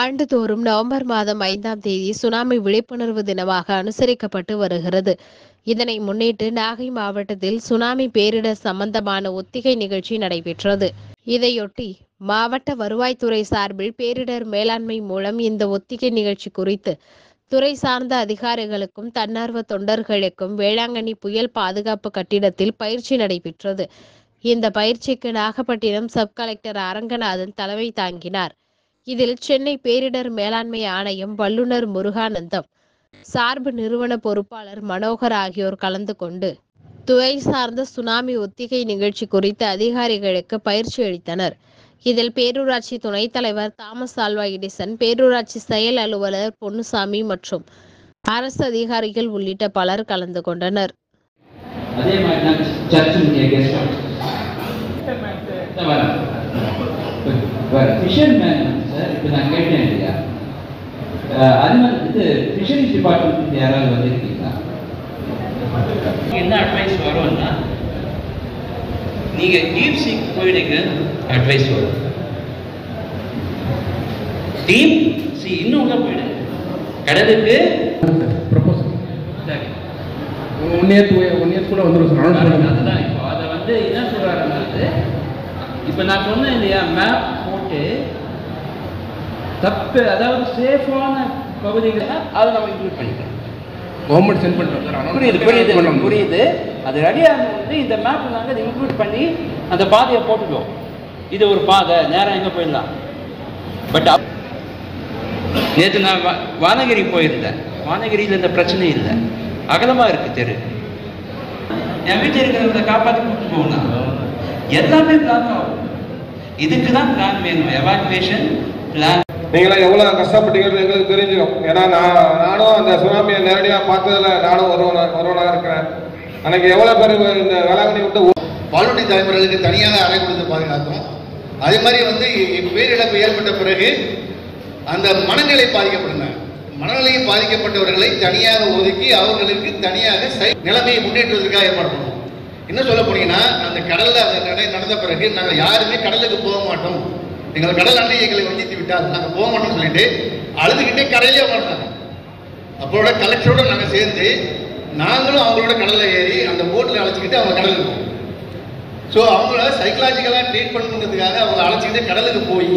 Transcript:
ஆண்டுதோறும் நவம்பர் மாதம் ஐந்தாம் தேதி சுனாமி விழிப்புணர்வு தினமாக அனுசரிக்கப்பட்டு வருகிறது. இதனை முன்னிட்டு நாகை மாவட்டத்தில் சுனாமி பேரிடர் சம்பந்தமான ஒத்திகை நிகழ்ச்சி நடைபெற்றது. இதையொட்டி மாவட்ட வருவாய்த்துறை சார்பில் பேரிடர் மேலாண்மை மூலம் இந்த ஒத்திகை நிகழ்ச்சி குறித்து துறை சார்ந்த அதிகாரிகளுக்கும் தன்னார்வ தொண்டர்களுக்கும் வேளாங்கண்ணி புயல் பாதுகாப்பு கட்டிடத்தில் பயிற்சி நடைபெற்றது. இந்த பயிற்சிக்கு நாகப்பட்டினம் சப் கலெக்டர் அரங்கநாதன் தலைமை தாங்கினார். இதில் சென்னை பேரிடர் மேலாண்மை ஆணையம் வல்லுநர் முருகானந்தம் சார்பு நிறுவன பொறுப்பாளர் மனோகர் ஆகியோர் கலந்து கொண்டு துறை சார்ந்த சுனாமி ஒத்திகை நிகழ்ச்சி குறித்து அதிகாரிகளுக்கு பயிற்சி அளித்தனர். இதில் பேரூராட்சி துணைத் தலைவர் தாமஸ் ஆல்வா எடிசன் பேரூராட்சி செயல் அலுவலர் பொன்னுசாமி மற்றும் அரசு அதிகாரிகள் உள்ளிட்ட பலர் கலந்து கொண்டனர். அதே இப்போ நான் கேட்டேன் இல்லையா? அது மாதிரி இது ஃபிஷரிஸ் டிபார்ட்மெண்ட் யாராவது வந்திருக்கீங்களா? என்ன அட்வைஸ் வரும்னா நீங்க டீப் சீக் போயிடுங்க அட்வைஸ் வரும். டீப் சி இன்னும் உள்ள போயிடு. கடலுக்கு proposal one year one years கூட வந்துடும் சார் அதுதான் இப்போ அதை வந்து என்ன சொல்றாருன்னா அது இப்போ நான் சொன்னேன் இல்லையா மேப் போட்டு தப்பு அதாவது சேஃபான பகுதிகளை அதை நம்ம இன்க்ளூட் பண்ணிக்கலாம். கவர்மெண்ட் சென்ட் பண்ணுறோம் புரியுது புரியுது புரியுது. அது ரெடியாக வந்து இந்த மேப் நாங்கள் அதை இன்க்ளூட் பண்ணி அந்த பாதையை போட்டுடுவோம் இது ஒரு பாதை நேரம் எங்கே போயிடலாம்? பட் நேற்று நான் வானகிரி போயிருந்தேன். வானகிரியில் இந்த பிரச்சனை இல்லை. அகலமாக இருக்கு தெரு. என் வீட்டில் இருக்கிறவங்களை காப்பாற்றி கூட்டு போகணும் எல்லாமே பிளான் ஆகும். இதுக்கு தான் பிளான் வேணும்? எவாக்குவேஷன் பிளான் நீங்களாம் எவ்வளோ கஷ்டப்பட்டீங்கன்னு எங்களுக்கு தெரிஞ்சிடும். ஏன்னா நான் நானும் அந்த சுனாமியை நேரடியாக பார்த்ததுல நானும் ஒருவன ஒருவனாக இருக்கிறேன். அன்னைக்கு எவ்வளோ பேர் இந்த வேளாங்கண்ணி விட்டு பாலூட்டி தலைமுறைகளுக்கு தனியாக அறை கொடுத்து பாதுகாத்தோம். அதே மாதிரி வந்து பேரிழப்பு ஏற்பட்ட பிறகு அந்த மனநிலை பாதிக்கப்படுங்க மனநிலை பாதிக்கப்பட்டவர்களை தனியாக ஒதுக்கி அவர்களுக்கு தனியாக சை- நிலைமையை முன்னேற்றுவதற்காக ஏற்பாடு பண்ணுவோம் என்ன சொல்ல போனீங்கன்னா அந்த கடல்ல அந்த நடந்த பிறகு நாங்கள் யாருமே கடலுக்கு போக மாட்டோம். எங்களை கடல் அண்டை எங்களை வஞ்சித்து விட்டால் நாங்கள் போக மாட்டோம்னு சொல்லிட்டு அழுதுகிட்டே கரையிலே மாட்டாங்க அப்போட கலெக்டரோட நாங்கள் சேர்ந்து நாங்களும் அவங்களோட கடலில் ஏறி அந்த போட்டில் அழைச்சிக்கிட்டு அவங்க கடலுக்கு போவோம் ஸோ அவங்கள சைக்கலாஜிக்கலாக ட்ரீட் பண்ணுறதுக்காக அவங்க அழைச்சிக்கிட்டு கடலுக்கு போய்